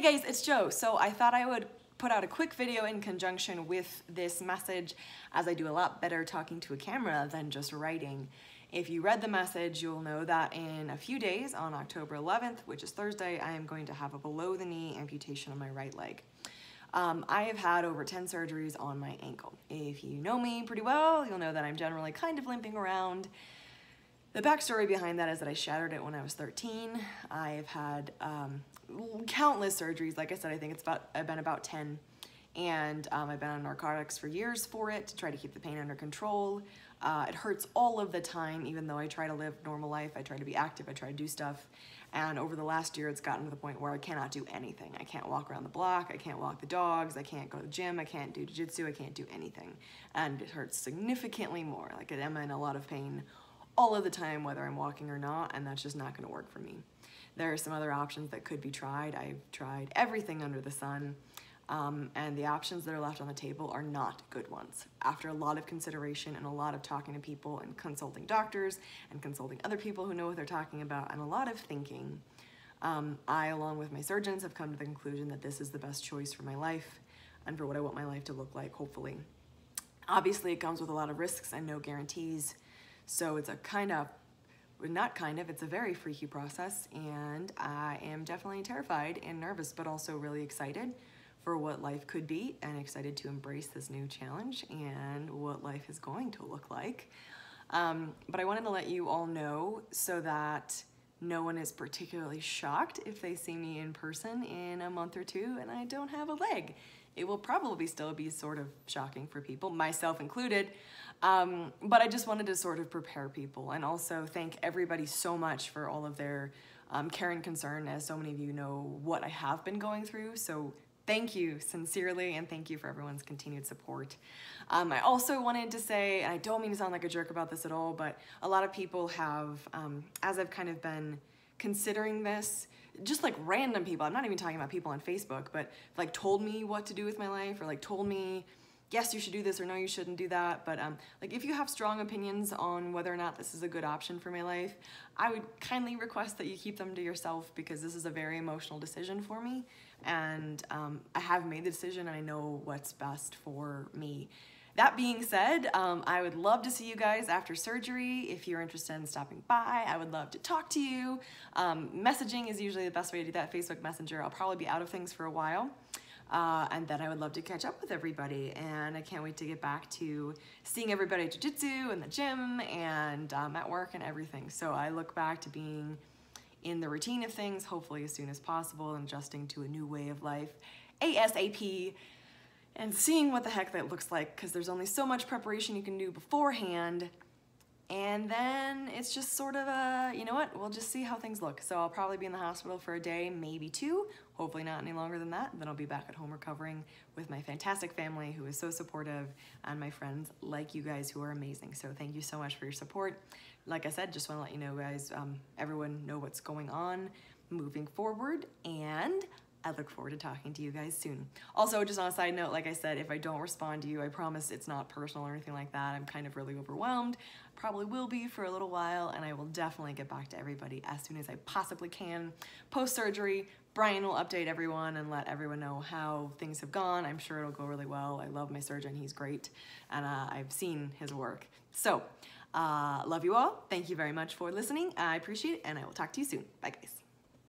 Hey guys, it's Jo. So I thought I would put out a quick video in conjunction with this message as I do a lot better talking to a camera than just writing. If you read the message, you'll know that in a few days, on October 11th, which is Thursday, I am going to have a below the knee amputation on my right leg. Um, I have had over 10 surgeries on my ankle. If you know me pretty well, you'll know that I'm generally kind of limping around. The backstory behind that is that I shattered it when I was 13. I've had um, countless surgeries. Like I said, I think it's about I've been about 10. And um, I've been on narcotics for years for it to try to keep the pain under control. Uh, it hurts all of the time, even though I try to live normal life. I try to be active, I try to do stuff. And over the last year, it's gotten to the point where I cannot do anything. I can't walk around the block, I can't walk the dogs, I can't go to the gym, I can't do jiu-jitsu, I can't do anything. And it hurts significantly more. Like I'm in a lot of pain all of the time, whether I'm walking or not, and that's just not gonna work for me. There are some other options that could be tried. I've tried everything under the sun, um, and the options that are left on the table are not good ones. After a lot of consideration and a lot of talking to people and consulting doctors and consulting other people who know what they're talking about and a lot of thinking, um, I, along with my surgeons, have come to the conclusion that this is the best choice for my life and for what I want my life to look like, hopefully. Obviously, it comes with a lot of risks and no guarantees. So it's a kind of, not kind of, it's a very freaky process and I am definitely terrified and nervous, but also really excited for what life could be and excited to embrace this new challenge and what life is going to look like. Um, but I wanted to let you all know so that no one is particularly shocked if they see me in person in a month or two and I don't have a leg it will probably still be sort of shocking for people, myself included. Um, but I just wanted to sort of prepare people and also thank everybody so much for all of their um, care and concern, as so many of you know what I have been going through. So thank you sincerely and thank you for everyone's continued support. Um, I also wanted to say, and I don't mean to sound like a jerk about this at all, but a lot of people have, um, as I've kind of been considering this, just like random people, I'm not even talking about people on Facebook, but like told me what to do with my life or like told me, yes, you should do this or no, you shouldn't do that. But um, like if you have strong opinions on whether or not this is a good option for my life, I would kindly request that you keep them to yourself because this is a very emotional decision for me. And um, I have made the decision and I know what's best for me. That being said, um, I would love to see you guys after surgery. If you're interested in stopping by, I would love to talk to you. Um, messaging is usually the best way to do that, Facebook Messenger. I'll probably be out of things for a while. Uh, and then I would love to catch up with everybody. And I can't wait to get back to seeing everybody at Jiu-Jitsu and the gym and um, at work and everything. So I look back to being in the routine of things, hopefully as soon as possible, and adjusting to a new way of life ASAP and seeing what the heck that looks like because there's only so much preparation you can do beforehand and then it's just sort of a, you know what, we'll just see how things look. So I'll probably be in the hospital for a day, maybe two, hopefully not any longer than that. Then I'll be back at home recovering with my fantastic family who is so supportive and my friends like you guys who are amazing. So thank you so much for your support. Like I said, just wanna let you know guys, um, everyone know what's going on moving forward and I look forward to talking to you guys soon. Also, just on a side note, like I said, if I don't respond to you, I promise it's not personal or anything like that. I'm kind of really overwhelmed. Probably will be for a little while, and I will definitely get back to everybody as soon as I possibly can. Post-surgery, Brian will update everyone and let everyone know how things have gone. I'm sure it'll go really well. I love my surgeon, he's great, and uh, I've seen his work. So, uh, love you all. Thank you very much for listening. I appreciate it, and I will talk to you soon. Bye, guys.